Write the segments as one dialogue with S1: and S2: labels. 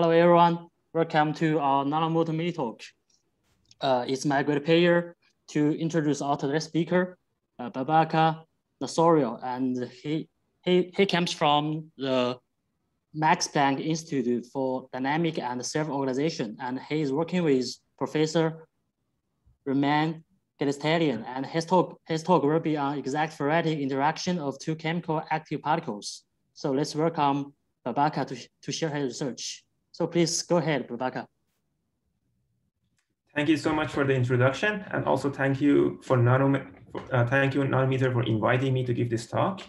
S1: Hello, everyone. Welcome to our Nanomotor mini talk. Uh, it's my great pleasure to introduce our today's speaker, uh, Babak Nasouri, and he, he, he comes from the Max Planck Institute for Dynamic and Self-Organization, and he is working with Professor Ramin Golestanian, and his talk, his talk will be on exact phoretic interaction of two chemical active particles. So let's welcome Babak to, to share his research. So please go ahead, Babak.
S2: Thank you so much for the introduction, and also thank you for Nano, uh, thank you Nanomotor for inviting me to give this talk.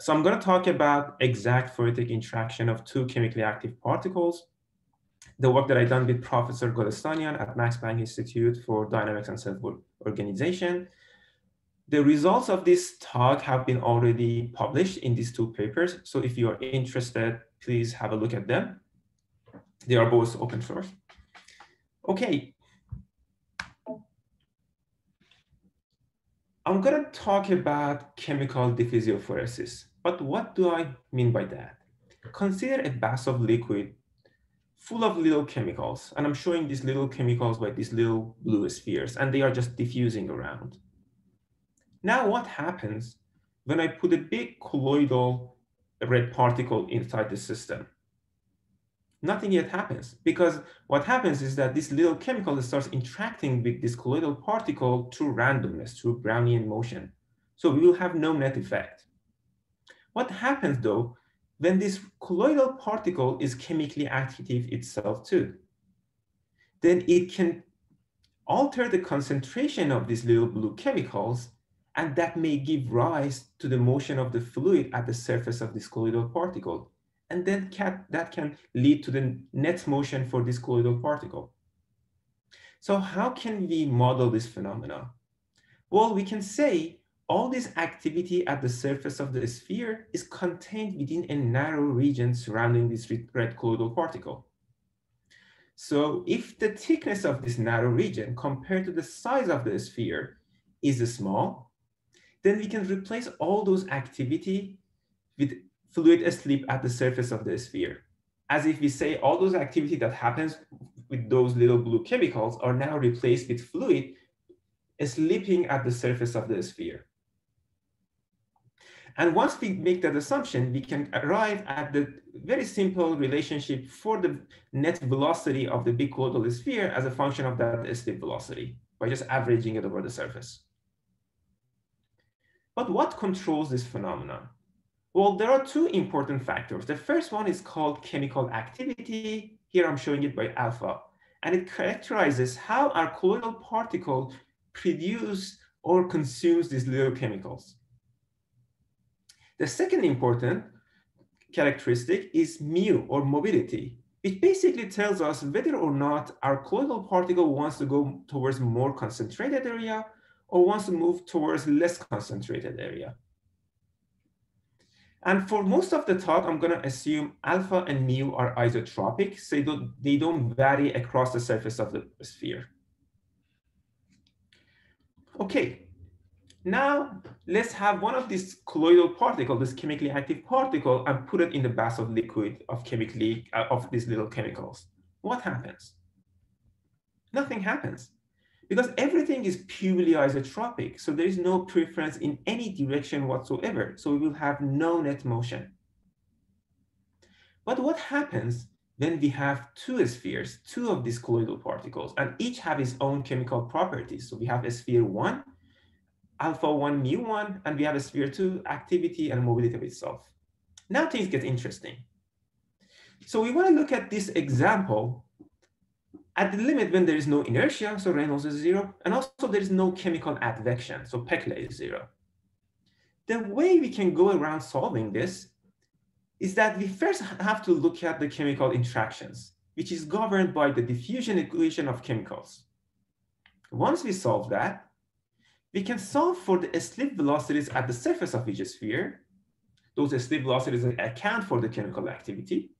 S2: So I'm going to talk about exact phoretic interaction of two chemically active particles. The work that I've done with Professor Golestanian at Max Planck Institute for Dynamics and Self-Organization. The results of this talk have been already published in these two papers. So if you are interested, please have a look at them. They are both open source. Okay. I'm going to talk about chemical diffusiophoresis. But what do I mean by that? Consider a bath of liquid full of little chemicals. And I'm showing these little chemicals by these little blue spheres, and they are just diffusing around. Now what happens when I put a big colloidal red particle inside the system? Nothing yet happens because what happens is that this little chemical starts interacting with this colloidal particle through randomness, through Brownian motion. So we will have no net effect. What happens though, when this colloidal particle is chemically active itself too? Then it can alter the concentration of these little blue chemicals and that may give rise to the motion of the fluid at the surface of this colloidal particle and then that can lead to the net motion for this colloidal particle. So how can we model this phenomena? Well, we can say all this activity at the surface of the sphere is contained within a narrow region surrounding this red colloidal particle. So if the thickness of this narrow region compared to the size of the sphere is small, then we can replace all those activity with fluid asleep at the surface of the sphere. As if we say all those activity that happens with those little blue chemicals are now replaced with fluid slipping at the surface of the sphere. And once we make that assumption, we can arrive at the very simple relationship for the net velocity of the big colloidal sphere as a function of that slip velocity by just averaging it over the surface. But what controls this phenomenon? Well, there are two important factors. The first one is called chemical activity. Here I'm showing it by alpha. And it characterizes how our colloidal particle produce or consumes these little chemicals. The second important characteristic is mu or mobility. It basically tells us whether or not our colloidal particle wants to go towards more concentrated area or wants to move towards less concentrated area. And for most of the talk, I'm going to assume alpha and mu are isotropic, so they don't, they don't vary across the surface of the sphere. Okay, now let's have one of these colloidal particles, this chemically active particle, and put it in the bath of liquid of chemically uh, of these little chemicals. What happens? Nothing happens because everything is purely isotropic. So there is no preference in any direction whatsoever. So we will have no net motion. But what happens when we have two spheres, two of these colloidal particles, and each have its own chemical properties. So we have a sphere one, alpha one, mu one, and we have a sphere two, activity and mobility of itself. Now things get interesting. So we want to look at this example at the limit when there is no inertia, so Reynolds is zero, and also there is no chemical advection, so Peclet is zero. The way we can go around solving this is that we first have to look at the chemical interactions, which is governed by the diffusion equation of chemicals. Once we solve that, we can solve for the slip velocities at the surface of each sphere. Those slip velocities account for the chemical activity.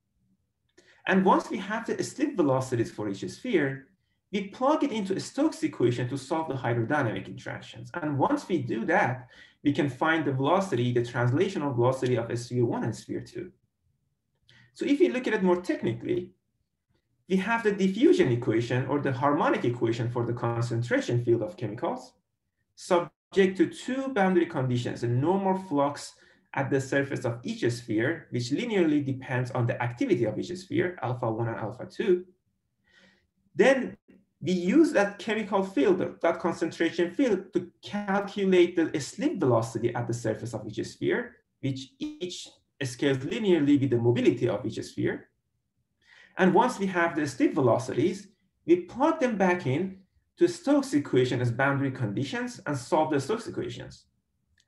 S2: And once we have the slip velocities for each sphere, we plug it into a Stokes equation to solve the hydrodynamic interactions. And once we do that, we can find the velocity, the translational velocity of sphere one and sphere two. So if we look at it more technically, we have the diffusion equation or the harmonic equation for the concentration field of chemicals subject to two boundary conditions, a normal flux at the surface of each sphere, which linearly depends on the activity of each sphere, alpha 1 and alpha 2. Then we use that chemical field, that concentration field, to calculate the slip velocity at the surface of each sphere, which each scales linearly with the mobility of each sphere. And once we have the slip velocities, we plug them back in to Stokes equation as boundary conditions and solve the Stokes equations.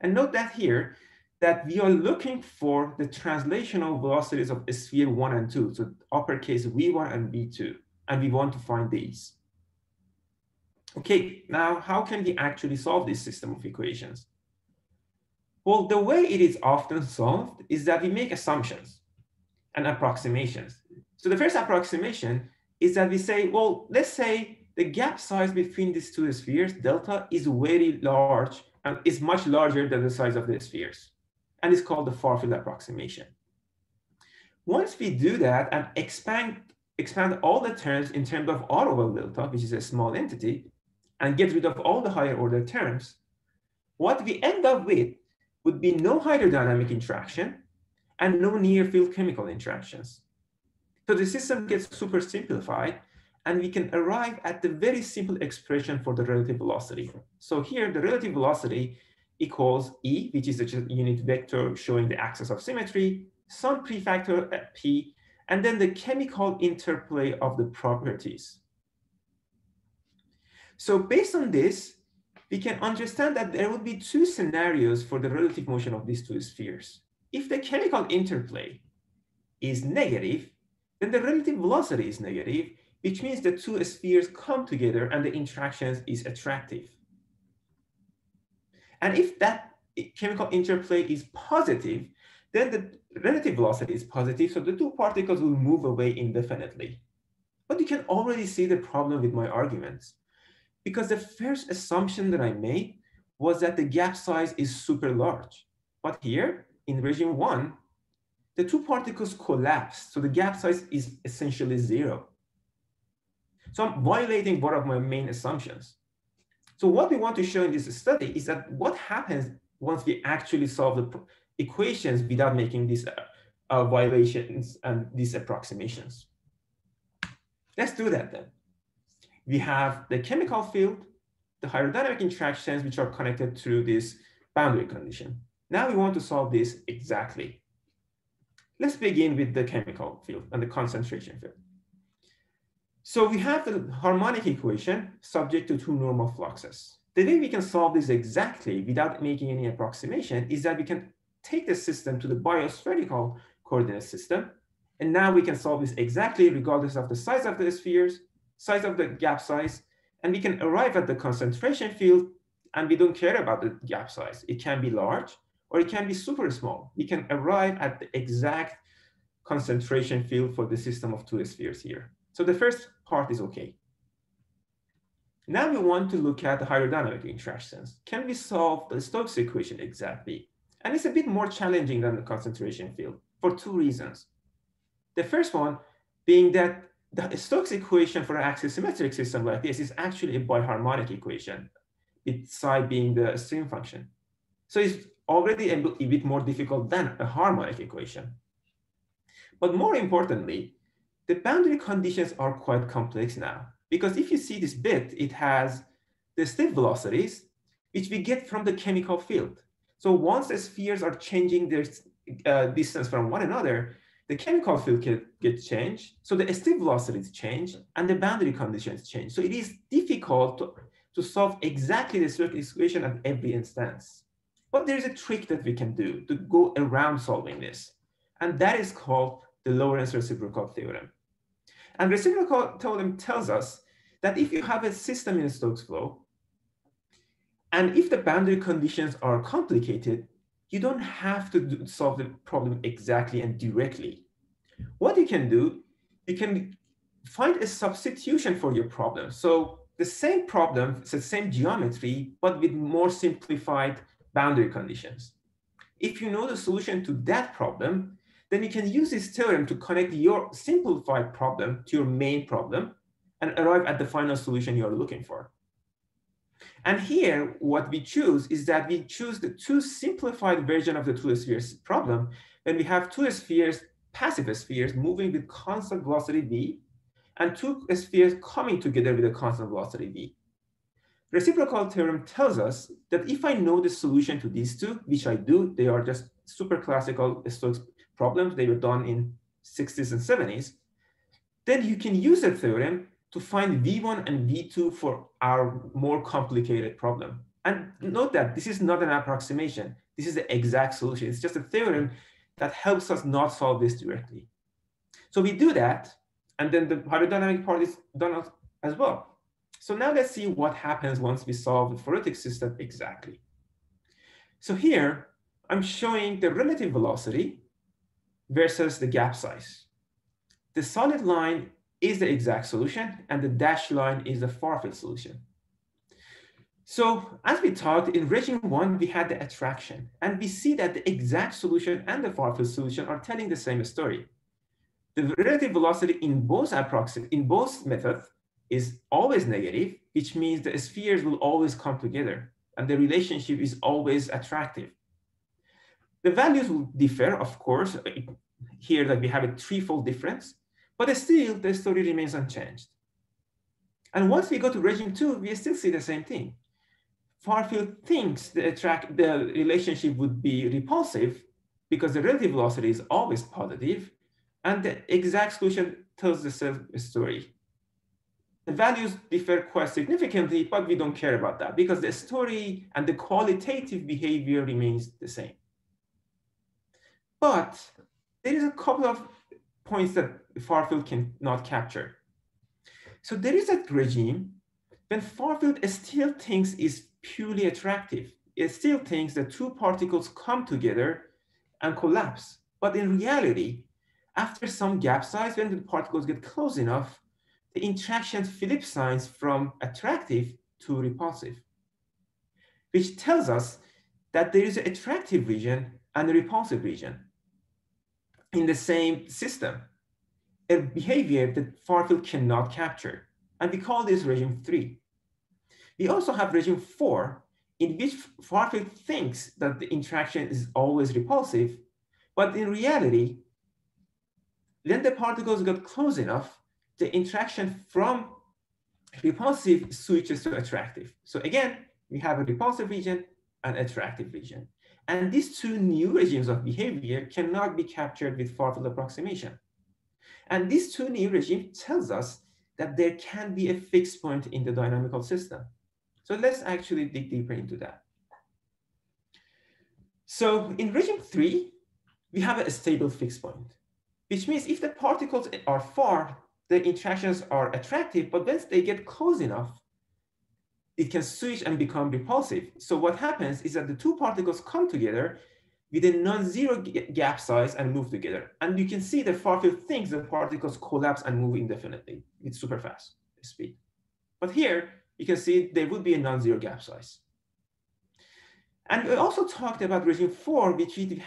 S2: And note that here, that we are looking for the translational velocities of sphere one and two, so uppercase V1 and V2, and we want to find these. Okay, now how can we actually solve this system of equations? Well, the way it is often solved is that we make assumptions and approximations. So the first approximation is that we say, well, let's say the gap size between these two spheres, delta, is very large and is much larger than the size of the spheres. And it's called the far field approximation. Once we do that and expand, expand all the terms in terms of auto delta, which is a small entity, and get rid of all the higher order terms, what we end up with would be no hydrodynamic interaction and no near field chemical interactions. So the system gets super simplified and we can arrive at the very simple expression for the relative velocity. So here the relative velocity equals E, which is the unit vector showing the axis of symmetry, some prefactor at P, and then the chemical interplay of the properties. So based on this, we can understand that there would be two scenarios for the relative motion of these two spheres. If the chemical interplay is negative, then the relative velocity is negative, which means the two spheres come together and the interactions is attractive. And if that chemical interplay is positive, then the relative velocity is positive, so the two particles will move away indefinitely. But you can already see the problem with my arguments because the first assumption that I made was that the gap size is super large. But here in regime one, the two particles collapse. So the gap size is essentially zero. So I'm violating one of my main assumptions. So what we want to show in this study is that what happens once we actually solve the equations without making these uh, uh, violations and these approximations. Let's do that then we have the chemical field, the hydrodynamic interactions, which are connected through this boundary condition. Now we want to solve this exactly. Let's begin with the chemical field and the concentration field. So we have the harmonic equation subject to two normal fluxes. The way we can solve this exactly without making any approximation is that we can take the system to the bispherical coordinate system. And now we can solve this exactly regardless of the size of the spheres size of the gap size, and we can arrive at the concentration field, and we don't care about the gap size. It can be large, or it can be super small. We can arrive at the exact concentration field for the system of two spheres here. So the first part is okay. Now we want to look at the hydrodynamic interactions. Can we solve the Stokes equation exactly? And it's a bit more challenging than the concentration field for two reasons. The first one being that the Stokes equation for an axisymmetric system like this is actually a biharmonic equation, its psi being the stream function. So it's already a bit more difficult than a harmonic equation. But more importantly, the boundary conditions are quite complex now, because if you see this bit, it has the slip velocities, which we get from the chemical field. So once the spheres are changing their uh, distance from one another, the chemical field can get changed, so the slip velocities change, and the boundary conditions change. So it is difficult to, to solve exactly the Stokes equation at every instance. But there is a trick that we can do to go around solving this, and that is called the Lorentz reciprocal theorem. And reciprocal theorem tells us that if you have a system in a Stokes flow, and if the boundary conditions are complicated, you don't have to solve the problem exactly and directly. What you can do, you can find a substitution for your problem. So the same problem, it's the same geometry, but with more simplified boundary conditions. If you know the solution to that problem, then you can use this theorem to connect your simplified problem to your main problem and arrive at the final solution you're looking for. And here, what we choose is that we choose the two simplified version of the two spheres problem when we have two spheres, passive spheres, moving with constant velocity v, and two spheres coming together with a constant velocity v. Reciprocal theorem tells us that if I know the solution to these two, which I do, they are just super classical Stokes problems. They were done in 60s and 70s. Then you can use the theorem to find V1 and V2 for our more complicated problem. And note that this is not an approximation. This is the exact solution. It's just a theorem that helps us not solve this directly. So we do that, and then the hydrodynamic part is done as well. So now let's see what happens once we solve the phoretic system exactly. So here, I'm showing the relative velocity versus the gap size. The solid line is the exact solution, and the dashed line is the far-field solution. So as we talked in region one, we had the attraction, and we see that the exact solution and the far-field solution are telling the same story. The relative velocity in both approximate in both methods is always negative, which means the spheres will always come together, and the relationship is always attractive. The values will differ, of course, here that we have a threefold difference, but still, the story remains unchanged. And once we go to regime two, we still see the same thing. Farfield thinks the, attract, the relationship would be repulsive because the relative velocity is always positive, and the exact solution tells the same story. The values differ quite significantly, but we don't care about that because the story and the qualitative behavior remains the same. But there is a couple of points that Farfield cannot capture. So there is a regime when Farfield still thinks is purely attractive. It still thinks that two particles come together and collapse. But in reality, after some gap size, when the particles get close enough, the interaction flip signs from attractive to repulsive, which tells us that there is an attractive region and a repulsive region in the same system, a behavior that Farfield cannot capture. And we call this regime three. We also have regime four, in which Farfield thinks that the interaction is always repulsive, but in reality, when the particles got close enough, the interaction from repulsive switches to attractive. So again, we have a repulsive region and attractive region. And these two new regimes of behavior cannot be captured with far-field approximation. And these two new regimes tells us that there can be a fixed point in the dynamical system. So let's actually dig deeper into that. So in regime three, we have a stable fixed point, which means if the particles are far, the interactions are attractive, but once they get close enough, it can switch and become repulsive. So what happens is that the two particles come together with a non-zero gap size and move together. And you can see the far field thinks the particles collapse and move indefinitely with super fast speed. But here, you can see there would be a non-zero gap size. And we also talked about regime four, which we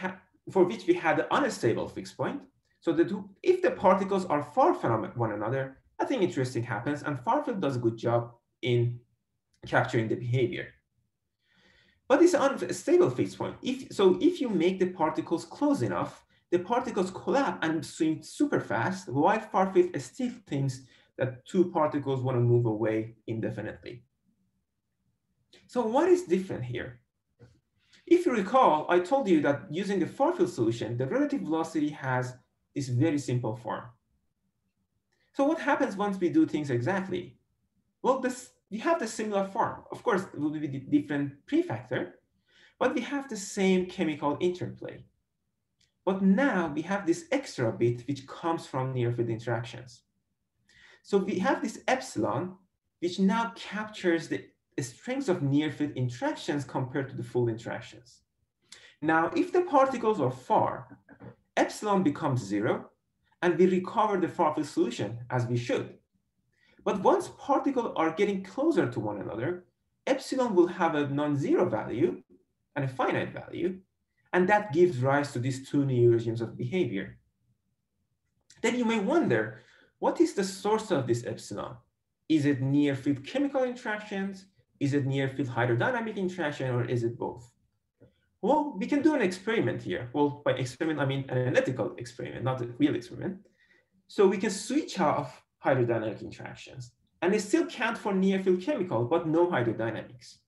S2: for which we had an unstable fixed point. So the two, if the particles are far from one another, nothing interesting happens, and Farfield does a good job in capturing the behavior. But it's unstable fixed point. If, so if you make the particles close enough, the particles collapse and swing super fast, while Farfield still thinks that two particles want to move away indefinitely. So what is different here? If you recall, I told you that using the Farfield solution, the relative velocity has this very simple form. So what happens once we do things exactly? Well, this we have the similar form. Of course, it will be different prefactor, but we have the same chemical interplay. But now we have this extra bit which comes from near-field interactions. So we have this epsilon, which now captures the strength of near-field interactions compared to the full interactions. Now, if the particles are far, epsilon becomes zero, and we recover the far-field solution as we should. But once particles are getting closer to one another, epsilon will have a non-zero value and a finite value. And that gives rise to these two new regimes of behavior. Then you may wonder, what is the source of this epsilon? Is it near field chemical interactions? Is it near field hydrodynamic interaction or is it both? Well, we can do an experiment here. Well, by experiment, I mean an analytical experiment, not a real experiment. So we can switch off hydrodynamic interactions and they still count for near field chemical, but no hydrodynamics.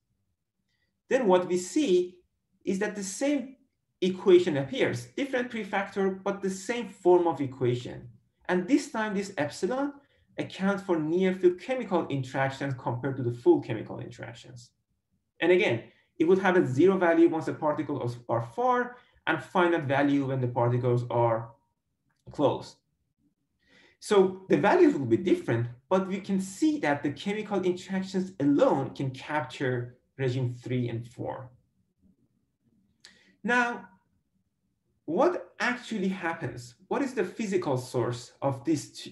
S2: Then what we see is that the same equation appears, different prefactor, but the same form of equation. And this time this epsilon accounts for near field chemical interactions compared to the full chemical interactions. And again, it would have a zero value once the particles are far and finite value when the particles are close. So the values will be different, but we can see that the chemical interactions alone can capture regime three and four. Now, what actually happens? What is the physical source of this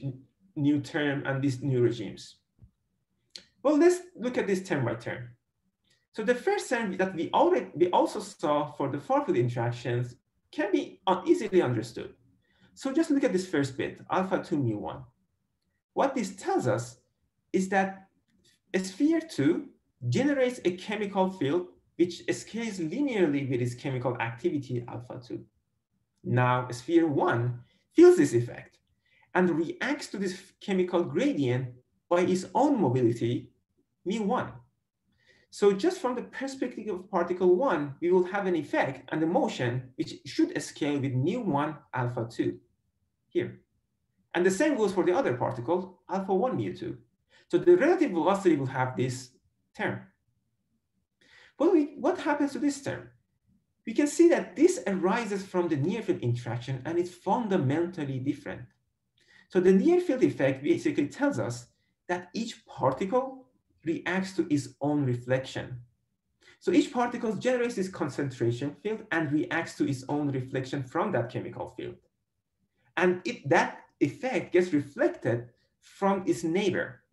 S2: new term and these new regimes? Well, let's look at this term by term. So the first term that we already we also saw for the far field interactions can be easily understood. So just look at this first bit, alpha 2 mu 1. What this tells us is that sphere 2 generates a chemical field which scales linearly with its chemical activity alpha 2. Now sphere 1 feels this effect and reacts to this chemical gradient by its own mobility, mu1. So just from the perspective of particle 1, we will have an effect and a motion which should scale with mu1 alpha 2 here. And the same goes for the other particle, alpha 1 mu 2. So the relative velocity will have this term. But we, what happens to this term? We can see that this arises from the near field interaction and it's fundamentally different. So the near field effect basically tells us that each particle reacts to its own reflection. So each particle generates this concentration field and reacts to its own reflection from that chemical field. And it, that effect gets reflected from its neighbor.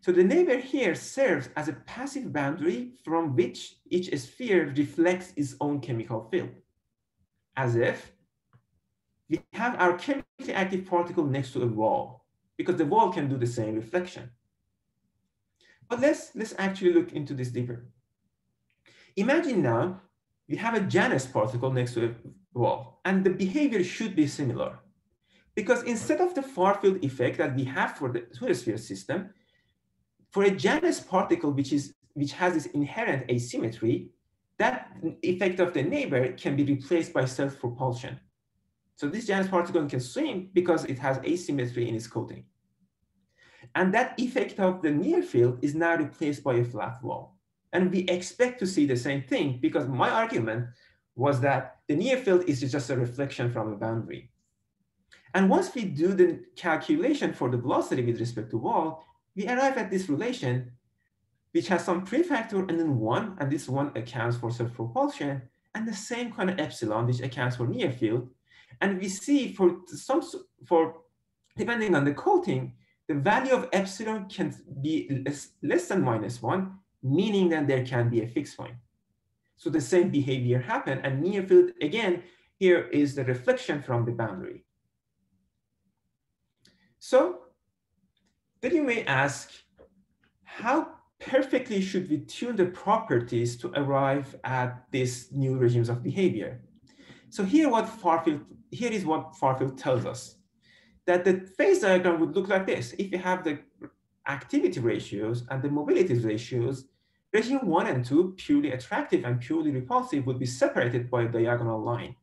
S2: So the neighbor here serves as a passive boundary from which each sphere reflects its own chemical field, as if we have our chemically active particle next to a wall, because the wall can do the same reflection. But let's, let's actually look into this deeper. Imagine now we have a Janus particle next to a wall, and the behavior should be similar. Because instead of the far field effect that we have for the pseudosphere system, for a Janus particle which is which has this inherent asymmetry, that effect of the neighbor can be replaced by self-propulsion. So this Janus particle can swim because it has asymmetry in its coating. And that effect of the near field is now replaced by a flat wall. And we expect to see the same thing because my argument was that the near field is just a reflection from a boundary. And once we do the calculation for the velocity with respect to wall, we arrive at this relation, which has some prefactor and then one, and this one accounts for self-propulsion, and the same kind of epsilon, which accounts for near field. And we see for some, for depending on the coating, the value of epsilon can be less, less than minus one, meaning that there can be a fixed point. So the same behavior happen, and near field, again, here is the reflection from the boundary. So then you may ask, how perfectly should we tune the properties to arrive at these new regimes of behavior? So here what Farfield, here is what Farfield tells us, that the phase diagram would look like this. If you have the activity ratios and the mobility ratios, regime one and two, purely attractive and purely repulsive, would be separated by a diagonal line.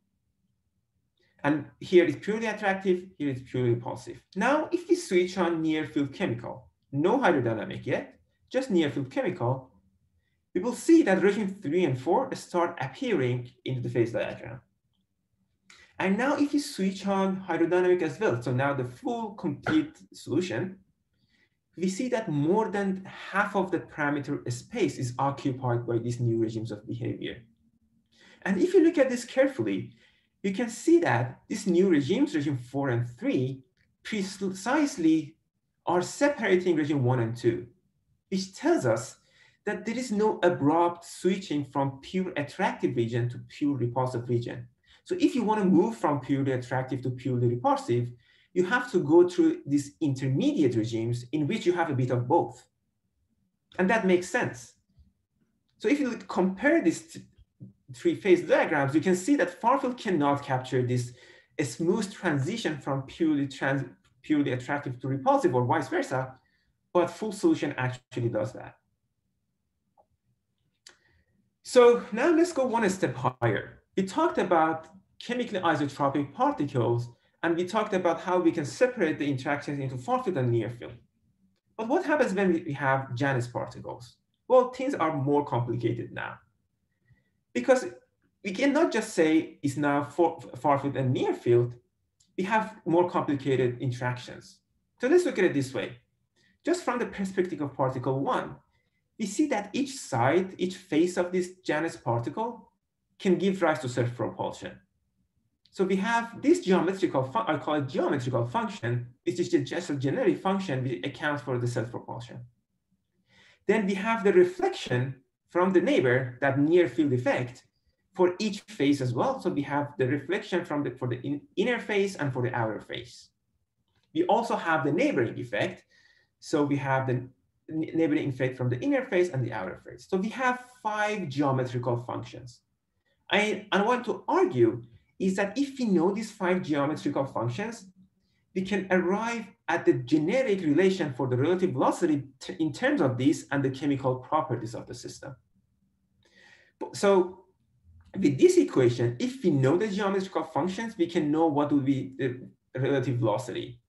S2: And here it's purely attractive, here it's purely repulsive. Now, if we switch on near field chemical, no hydrodynamic yet, just near field chemical, we will see that regime three and four start appearing into the phase diagram. And now if you switch on hydrodynamic as well, so now the full complete solution, we see that more than half of the parameter space is occupied by these new regimes of behavior. And if you look at this carefully, you can see that these new regimes, regime four and three, precisely are separating regime one and two, which tells us that there is no abrupt switching from pure attractive region to pure repulsive region. So if you want to move from purely attractive to purely repulsive, you have to go through these intermediate regimes in which you have a bit of both. And that makes sense. So if you compare these three phase diagrams, you can see that far field cannot capture this smooth transition from purely, trans purely attractive to repulsive or vice versa, but full solution actually does that. So now let's go one step higher. We talked about chemically isotropic particles, and we talked about how we can separate the interactions into far field and near field. But what happens when we have Janus particles? Well, things are more complicated now. Because we cannot just say it's now far field and near field, we have more complicated interactions. So let's look at it this way. Just from the perspective of particle one, we see that each side, each face of this Janus particle can give rise to self-propulsion. So we have this geometrical, I call it geometrical function, which is just a generic function which accounts for the self-propulsion. Then we have the reflection from the neighbor, that near field effect, for each face as well. So we have the reflection from the, for the in, inner face and for the outer face. We also have the neighboring effect. So we have the neighboring effect from the inner face and the outer face. So we have five geometrical functions. I, I want to argue is that if we know these five geometrical functions, we can arrive at the generic relation for the relative velocity in terms of these and the chemical properties of the system. So with this equation, if we know the geometrical functions, we can know what will be the relative velocity.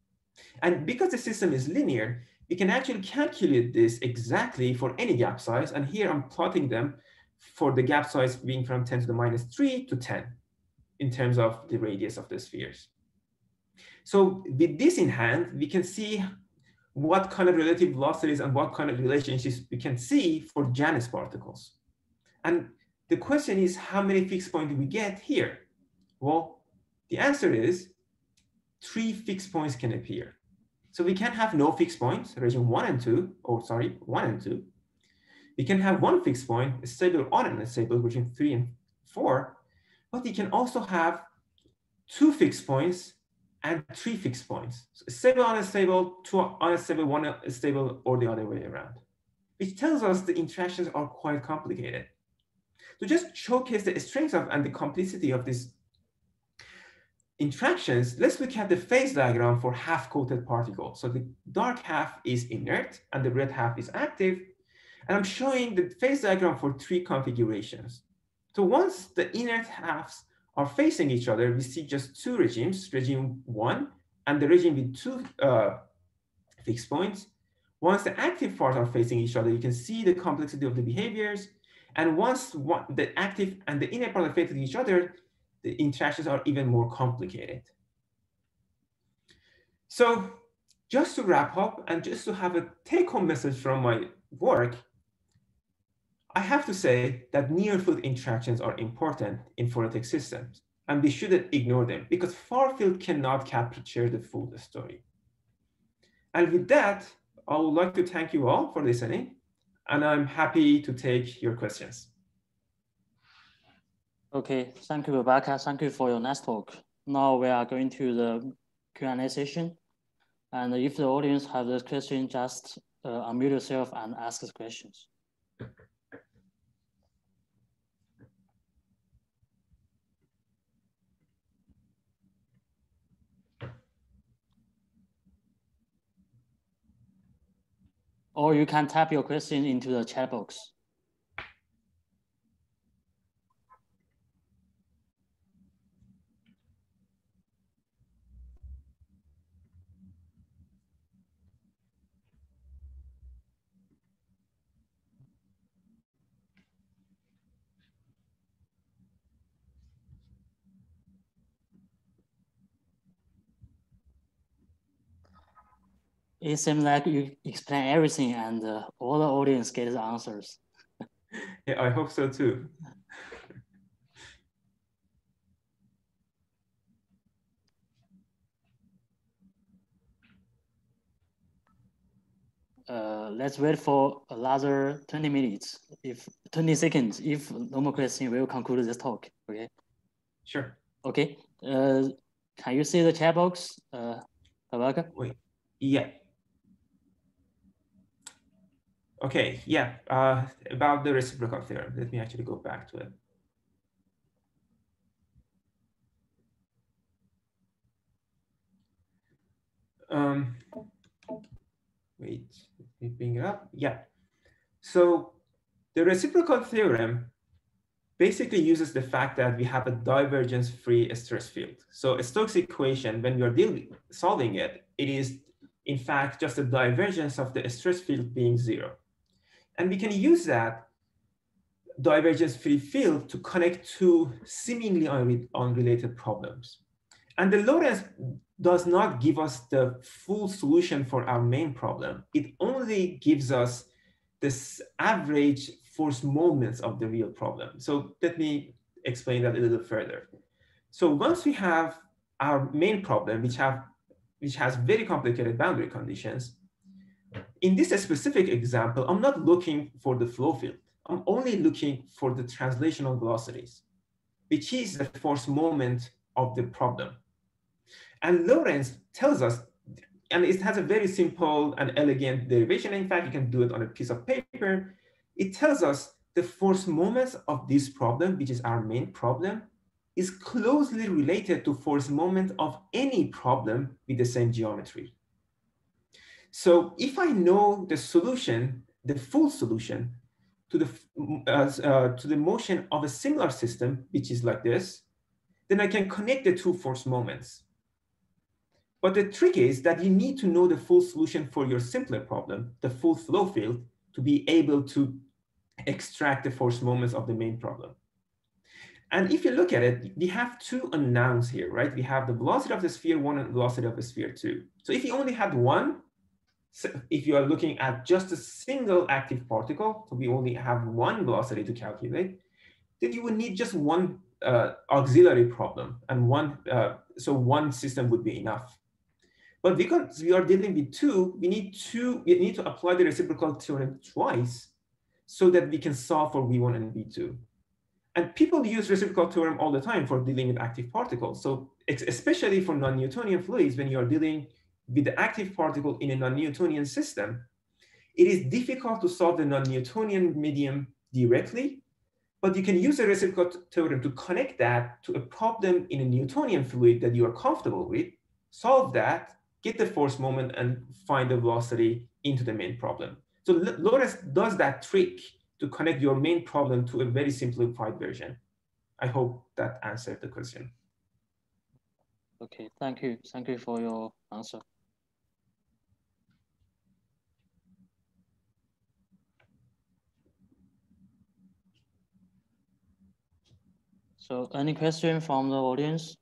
S2: And because the system is linear, we can actually calculate this exactly for any gap size. And here I'm plotting them for the gap size being from 10 to the minus 3 to 10 in terms of the radius of the spheres. So with this in hand, we can see what kind of relative velocities and what kind of relationships we can see for Janus particles. And the question is, how many fixed points do we get here? Well, the answer is three fixed points can appear. So we can have no fixed points, region one and two, or sorry, one and two. We can have one fixed point, stable on or unstable, region three and four, but we can also have two fixed points and three fixed points. So stable, unstable, two unstable, one uh, stable, or the other way around, which tells us the interactions are quite complicated. To just showcase the strength of and the complexity of these interactions, let's look at the phase diagram for half-coated particles. So the dark half is inert and the red half is active. And I'm showing the phase diagram for three configurations. So once the inert halves are facing each other, we see just two regimes, regime one and the regime with two uh, fixed points. Once the active parts are facing each other, you can see the complexity of the behaviors. And once one, the active and the inner part are facing each other, the interactions are even more complicated. So just to wrap up and just to have a take-home message from my work, I have to say that near-field interactions are important in phoretic systems, and we shouldn't ignore them because far-field cannot capture the full story. And with that, I would like to thank you all for listening, and I'm happy to take your questions.
S1: Okay, thank you, Rebecca. Thank you for your nice talk. Now we are going to the Q&A session. And if the audience have this question, just uh, unmute yourself and ask the questions. Or you can type your question into the chat box. It seems like you explain everything and uh, all the audience gets the answers.
S2: yeah, I hope so too.
S1: uh, let's wait for another 20 minutes, if 20 seconds, if no more question, we'll conclude this talk, okay?
S2: Sure.
S1: Okay, uh, can you see the chat box, uh,
S2: Wait, yeah. Okay, yeah, uh, about the reciprocal theorem. Let me actually go back to it. Um, wait, let me bring it up. Yeah. So the reciprocal theorem basically uses the fact that we have a divergence-free stress field. So Stokes equation, when you're dealing, solving it, it is in fact just a divergence of the stress field being zero. And we can use that divergence-free field to connect two seemingly unrelated problems. And the Lorentz does not give us the full solution for our main problem. It only gives us this average force moments of the real problem. So let me explain that a little further. So once we have our main problem, which have which has very complicated boundary conditions, in this specific example, I'm not looking for the flow field. I'm only looking for the translational velocities, which is the force moment of the problem. And Lorentz tells us, and it has a very simple and elegant derivation. In fact, you can do it on a piece of paper. It tells us the force moments of this problem, which is our main problem, is closely related to force moment of any problem with the same geometry. So if I know the solution, the full solution to the, uh, uh, to the motion of a similar system, which is like this, then I can connect the two force moments. But the trick is that you need to know the full solution for your simpler problem, the full flow field, to be able to extract the force moments of the main problem. And if you look at it, we have two unknowns here, right? We have the velocity of the sphere one and velocity of the sphere two. So if you only had one, so if you are looking at just a single active particle, so we only have one velocity to calculate, then you would need just one uh, auxiliary problem and one, uh, so one system would be enough. But because we are dealing with two, we need two, we need to apply the reciprocal theorem twice so that we can solve for V1 and V2. And people use reciprocal theorem all the time for dealing with active particles. So especially for non-Newtonian fluids, when you are dealing with the active particle in a non-Newtonian system, it is difficult to solve the non-Newtonian medium directly, but you can use the reciprocal theorem to connect that to a problem in a Newtonian fluid that you are comfortable with, solve that, get the force moment and find the velocity into the main problem. So Lorentz does that trick to connect your main problem to a very simplified version. I hope that answered the question.
S1: Okay, thank you. Thank you for your answer. So any question from the audience?